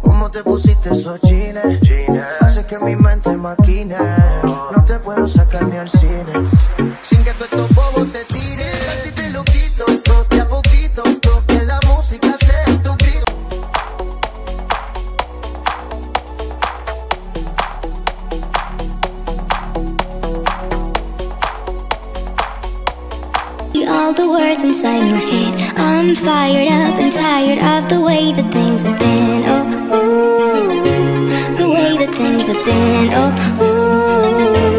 ¿Cómo te pusiste esos jeans? Hace que mi mente maquine. No te puedo sacar ni al cine. Sin que tú estos bobos te tiren. Si te lo quito, toque a poquito. Que la música sea tu grito. all the words inside my head. I'm fired up and tired of the way that things have been. Oh, ooh, the way that things have been. Oh, ooh.